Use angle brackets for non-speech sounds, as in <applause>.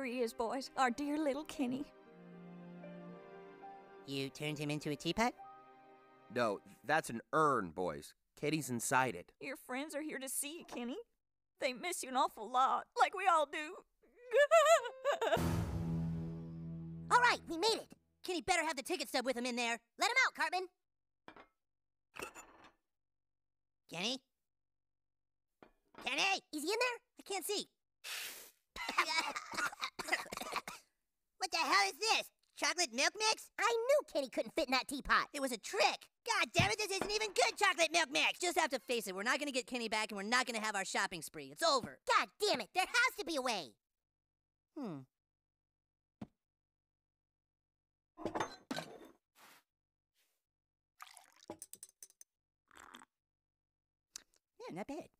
Here he is, boys. Our dear little Kenny. You turned him into a teapot? No, that's an urn, boys. Kenny's inside it. Your friends are here to see you, Kenny. They miss you an awful lot, like we all do. <laughs> All right, we made it. Kenny better have the ticket stub with him in there. Let him out, Cartman. Kenny? Kenny? Is he in there? I can't see. what the hell is this? Chocolate milk mix? I knew Kenny couldn't fit in that teapot. It was a trick. God damn it, this isn't even good chocolate milk mix. Just have to face it, we're not gonna get Kenny back and we're not gonna have our shopping spree. It's over. God damn it, there has to be a way. Hmm. Yeah, not bad.